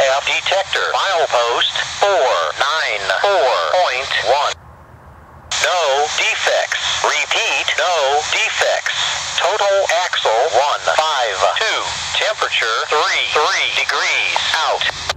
tap detector. Milepost 494.1. No defects. Repeat, no defects. Total axle 152. Temperature 33 degrees out.